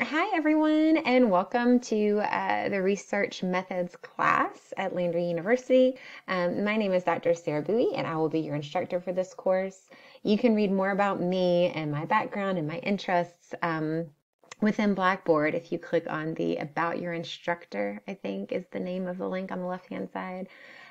Hi, everyone, and welcome to uh, the Research Methods class at Lander University. Um, my name is Dr. Sarah Bowie, and I will be your instructor for this course. You can read more about me and my background and my interests um, within Blackboard if you click on the About Your Instructor, I think is the name of the link on the left hand side.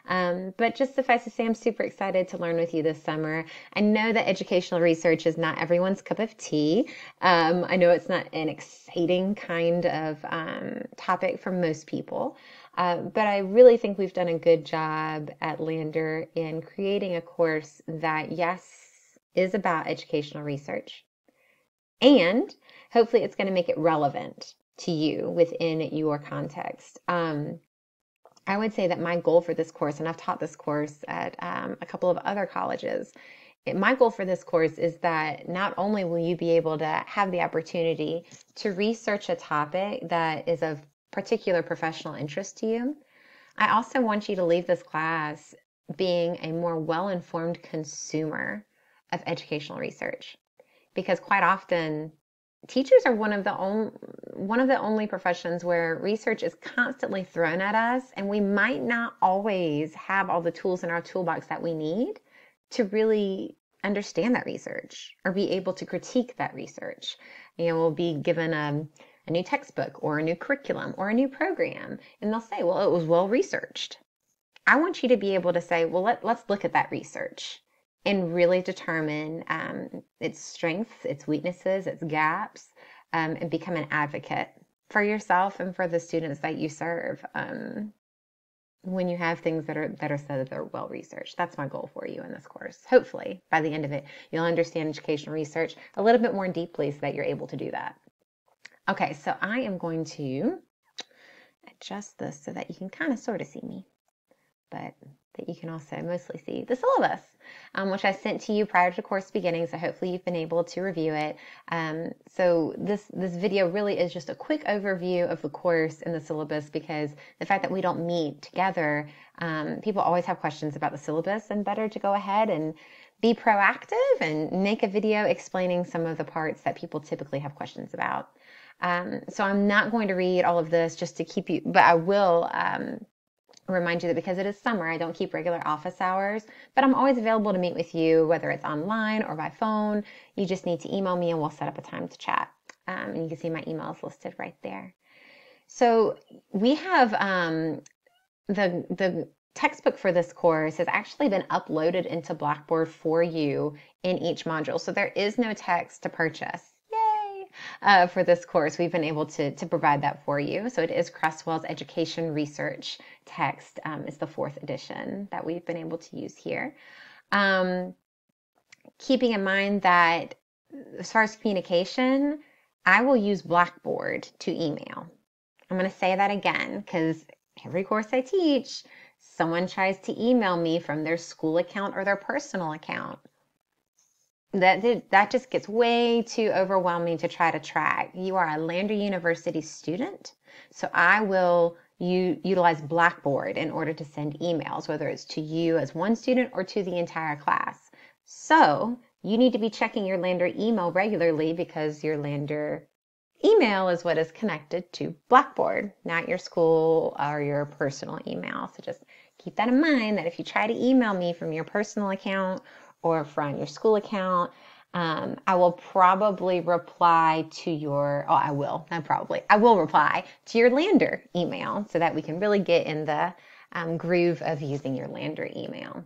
Um, but just suffice to say, I'm super excited to learn with you this summer. I know that educational research is not everyone's cup of tea. Um, I know it's not an exciting kind of um, topic for most people. Uh, but I really think we've done a good job at Lander in creating a course that, yes, is about educational research. And hopefully it's going to make it relevant to you within your context. Um, I would say that my goal for this course, and I've taught this course at um, a couple of other colleges, my goal for this course is that not only will you be able to have the opportunity to research a topic that is of particular professional interest to you, I also want you to leave this class being a more well informed consumer of educational research. Because quite often, teachers are one of the only one of the only professions where research is constantly thrown at us and we might not always have all the tools in our toolbox that we need to really understand that research or be able to critique that research. You know we'll be given a, a new textbook or a new curriculum or a new program and they'll say well it was well researched. I want you to be able to say well let, let's look at that research and really determine um, its strengths, its weaknesses, its gaps, um, and become an advocate for yourself and for the students that you serve. Um, when you have things that are that are said that they're well researched, that's my goal for you in this course. Hopefully, by the end of it, you'll understand educational research a little bit more deeply, so that you're able to do that. Okay, so I am going to adjust this so that you can kind of sort of see me, but that you can also mostly see the syllabus, um, which I sent to you prior to course beginning. So hopefully you've been able to review it. Um, so this this video really is just a quick overview of the course and the syllabus because the fact that we don't meet together, um, people always have questions about the syllabus, and better to go ahead and be proactive and make a video explaining some of the parts that people typically have questions about. Um, so I'm not going to read all of this just to keep you, but I will um, remind you that because it is summer, I don't keep regular office hours, but I'm always available to meet with you, whether it's online or by phone. You just need to email me and we'll set up a time to chat. Um, and you can see my emails listed right there. So we have um, the the textbook for this course has actually been uploaded into Blackboard for you in each module. So there is no text to purchase uh, for this course. We've been able to, to provide that for you. So it is Creswell's Education Research text. Um, it's the fourth edition that we've been able to use here. Um, keeping in mind that as far as communication, I will use Blackboard to email. I'm going to say that again because every course I teach, someone tries to email me from their school account or their personal account that that just gets way too overwhelming to try to track. You are a Lander University student, so I will you utilize Blackboard in order to send emails, whether it's to you as one student or to the entire class. So you need to be checking your Lander email regularly because your Lander email is what is connected to Blackboard, not your school or your personal email. So just keep that in mind that if you try to email me from your personal account or from your school account. Um, I will probably reply to your, oh, I will, not probably, I will reply to your Lander email so that we can really get in the um, groove of using your Lander email.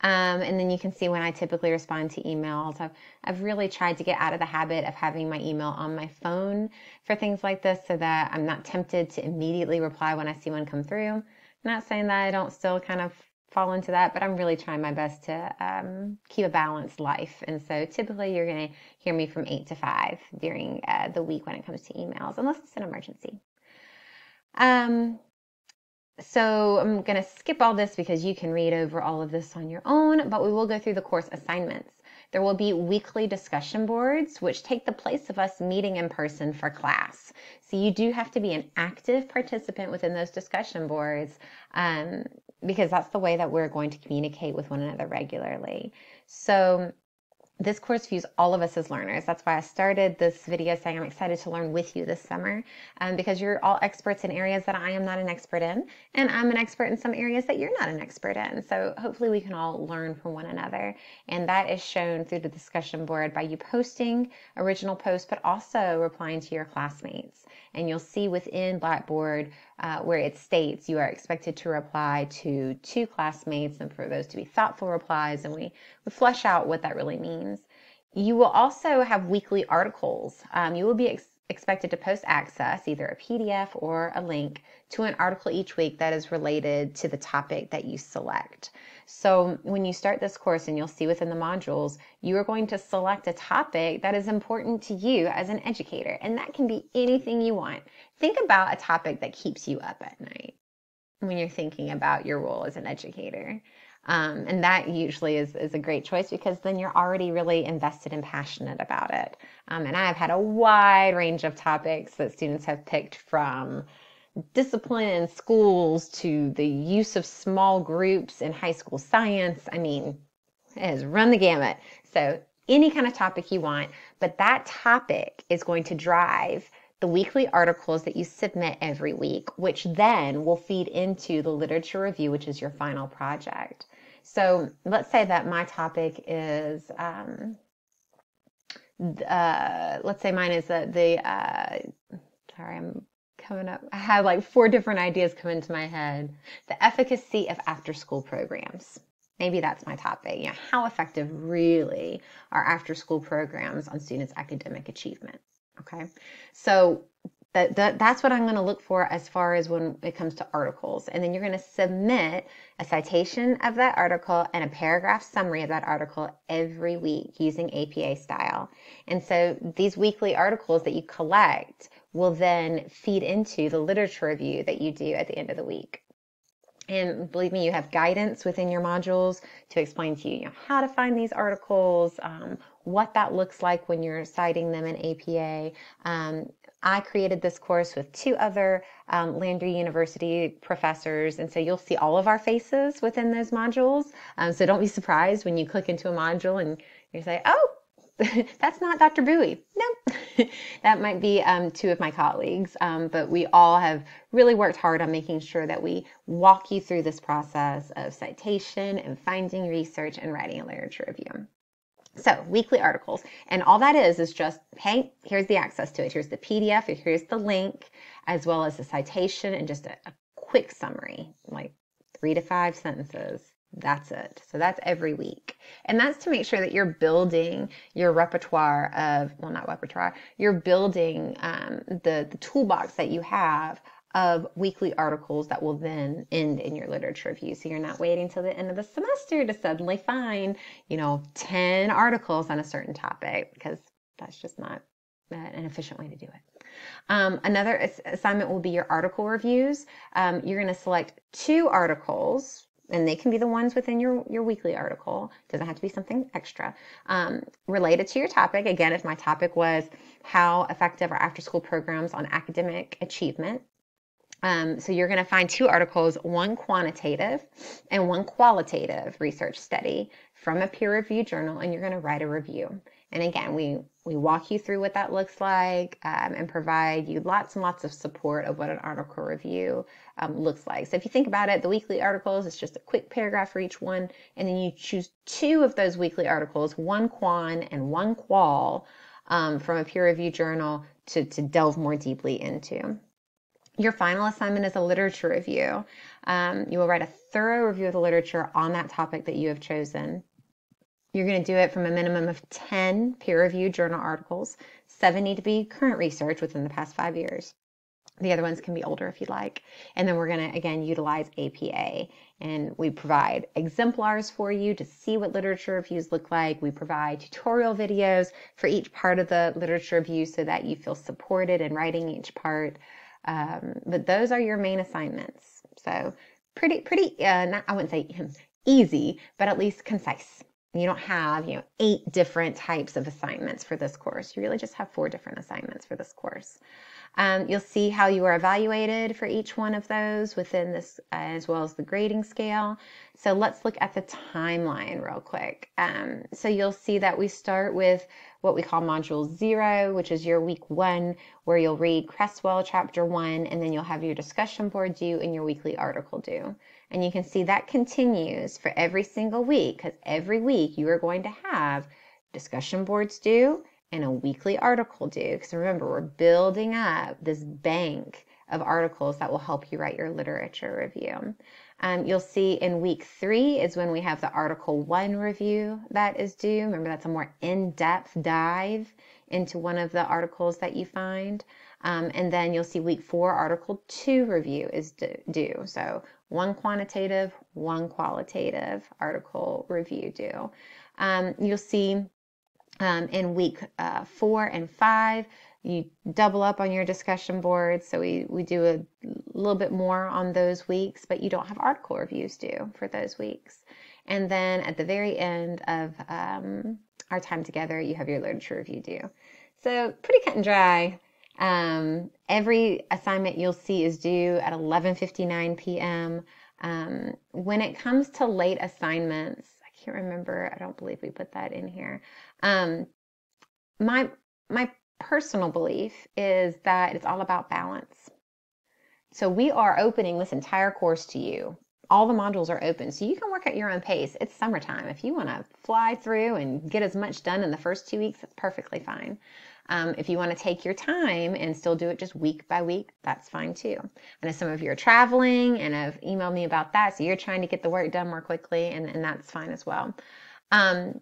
Um, and then you can see when I typically respond to emails, I've, I've really tried to get out of the habit of having my email on my phone for things like this so that I'm not tempted to immediately reply when I see one come through. I'm not saying that I don't still kind of fall into that, but I'm really trying my best to um, keep a balanced life. And so typically you're going to hear me from 8 to 5 during uh, the week when it comes to emails, unless it's an emergency. Um, so I'm going to skip all this because you can read over all of this on your own, but we will go through the course assignments. There will be weekly discussion boards, which take the place of us meeting in person for class. So you do have to be an active participant within those discussion boards um, because that's the way that we're going to communicate with one another regularly. So this course views all of us as learners. That's why I started this video saying I'm excited to learn with you this summer um, because you're all experts in areas that I am not an expert in, and I'm an expert in some areas that you're not an expert in. So hopefully we can all learn from one another. And that is shown through the discussion board by you posting original posts, but also replying to your classmates. And you'll see within Blackboard uh, where it states you are expected to reply to two classmates and for those to be thoughtful replies. And we, we flesh out what that really means. You will also have weekly articles. Um, you will be ex- expected to post access, either a PDF or a link, to an article each week that is related to the topic that you select. So when you start this course, and you'll see within the modules, you are going to select a topic that is important to you as an educator, and that can be anything you want. Think about a topic that keeps you up at night when you're thinking about your role as an educator. Um, and that usually is, is a great choice because then you're already really invested and passionate about it. Um, and I've had a wide range of topics that students have picked from discipline in schools to the use of small groups in high school science. I mean, it has run the gamut. So, any kind of topic you want, but that topic is going to drive the weekly articles that you submit every week, which then will feed into the literature review, which is your final project. So, let's say that my topic is. Um, uh, let's say mine is the, the uh, sorry, I'm coming up. I had like four different ideas come into my head. The efficacy of after school programs. Maybe that's my topic. You know, how effective really are after school programs on students' academic achievement? Okay. So that, that that's what I'm going to look for as far as when it comes to articles. And then you're going to submit a citation of that article and a paragraph summary of that article every week using APA style. And so these weekly articles that you collect will then feed into the literature review that you do at the end of the week. And believe me, you have guidance within your modules to explain to you, you know, how to find these articles, um, what that looks like when you're citing them in APA. Um, I created this course with two other um, Lander University professors, and so you'll see all of our faces within those modules. Um, so don't be surprised when you click into a module and you say, "Oh, that's not Dr. Bowie. No, that might be um, two of my colleagues, um, but we all have really worked hard on making sure that we walk you through this process of citation and finding research and writing a literature review. So, weekly articles. And all that is is just, hey, here's the access to it. Here's the PDF, here's the link, as well as the citation and just a, a quick summary, like three to five sentences that's it. So that's every week. And that's to make sure that you're building your repertoire of, well, not repertoire, you're building um, the, the toolbox that you have of weekly articles that will then end in your literature review. So you're not waiting till the end of the semester to suddenly find, you know, 10 articles on a certain topic because that's just not an efficient way to do it. Um, another assignment will be your article reviews. Um, you're going to select two articles and they can be the ones within your, your weekly article. Doesn't have to be something extra um, related to your topic. Again, if my topic was how effective are after school programs on academic achievement, um, so you're going to find two articles, one quantitative and one qualitative research study from a peer-reviewed journal, and you're going to write a review. And again, we we walk you through what that looks like um, and provide you lots and lots of support of what an article review um, looks like. So if you think about it, the weekly articles, it's just a quick paragraph for each one, and then you choose two of those weekly articles, one quan and one qual, um, from a peer-reviewed journal to, to delve more deeply into. Your final assignment is a literature review. Um, you will write a thorough review of the literature on that topic that you have chosen. You're going to do it from a minimum of 10 peer reviewed journal articles. Seven need to be current research within the past five years. The other ones can be older if you'd like. And then we're going to, again, utilize APA. And we provide exemplars for you to see what literature reviews look like. We provide tutorial videos for each part of the literature review so that you feel supported in writing each part. Um, but those are your main assignments. So pretty, pretty, uh, not, I wouldn't say easy, but at least concise. You don't have, you know, eight different types of assignments for this course. You really just have four different assignments for this course. Um, you'll see how you are evaluated for each one of those within this, uh, as well as the grading scale. So let's look at the timeline real quick. Um, so you'll see that we start with what we call module zero, which is your week one, where you'll read Creswell chapter one, and then you'll have your discussion board due and your weekly article due. And you can see that continues for every single week because every week you are going to have discussion boards due and a weekly article due. Because remember, we're building up this bank of articles that will help you write your literature review. Um, you'll see in week three is when we have the Article 1 review that is due. Remember, that's a more in depth dive into one of the articles that you find. Um, and then you'll see week four, Article 2 review is due. So one quantitative, one qualitative article review due. Um, you'll see um, in week uh, four and five, you double up on your discussion boards. So we, we do a little bit more on those weeks, but you don't have article reviews due for those weeks. And then at the very end of um, our time together, you have your literature review due. So pretty cut and dry. Um, every assignment you'll see is due at 11:59 p.m. Um, when it comes to late assignments, I can't remember. I don't believe we put that in here. Um, my my personal belief is that it's all about balance. So we are opening this entire course to you. All the modules are open, so you can work at your own pace. It's summertime. If you want to fly through and get as much done in the first two weeks, it's perfectly fine. Um, if you want to take your time and still do it just week by week, that's fine too. I know some of you are traveling and have emailed me about that, so you're trying to get the work done more quickly, and, and that's fine as well. Um,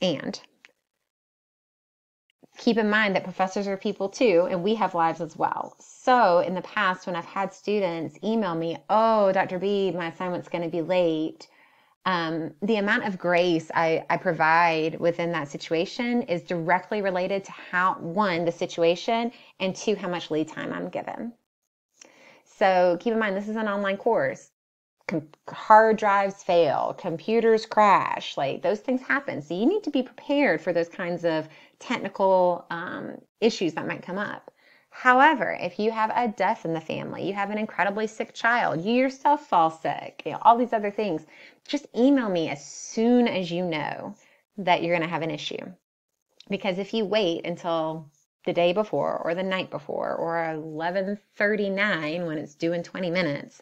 and keep in mind that professors are people too, and we have lives as well. So in the past, when I've had students email me, oh, Dr. B, my assignment's going to be late, um, the amount of grace I, I provide within that situation is directly related to how, one, the situation, and two, how much lead time I'm given. So keep in mind, this is an online course hard drives fail, computers crash, like those things happen. So you need to be prepared for those kinds of technical um, issues that might come up. However, if you have a death in the family, you have an incredibly sick child, you yourself fall sick, you know, all these other things, just email me as soon as you know that you're going to have an issue. Because if you wait until the day before or the night before or 11:39 when it's due in 20 minutes,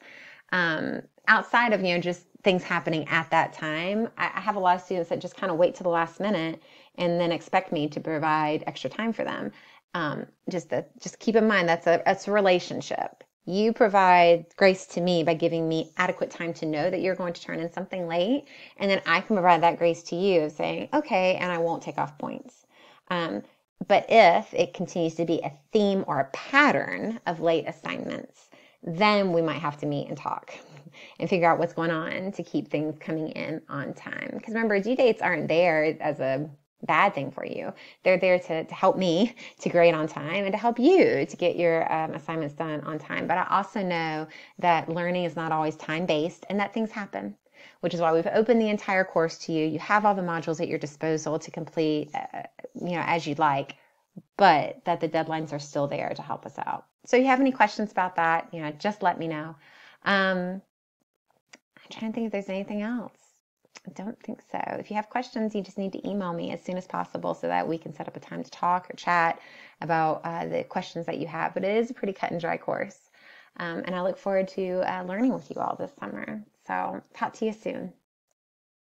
um, outside of you know just things happening at that time I, I have a lot of students that just kind of wait to the last minute and then expect me to provide extra time for them. Um, just that just keep in mind that's a that's a relationship. You provide grace to me by giving me adequate time to know that you're going to turn in something late and then i can provide that grace to you of saying okay and i won't take off points. Um, but if it continues to be a theme or a pattern of late assignments then we might have to meet and talk and figure out what's going on to keep things coming in on time. Because remember, due dates aren't there as a bad thing for you. They're there to, to help me to grade on time and to help you to get your um, assignments done on time. But I also know that learning is not always time based and that things happen, which is why we've opened the entire course to you. You have all the modules at your disposal to complete, uh, you know, as you'd like, but that the deadlines are still there to help us out. So, if you have any questions about that, you know, just let me know. Um, I'm trying to think if there's anything else. I don't think so. If you have questions, you just need to email me as soon as possible so that we can set up a time to talk or chat about uh, the questions that you have. But it is a pretty cut and dry course. Um, and I look forward to uh, learning with you all this summer. So, talk to you soon.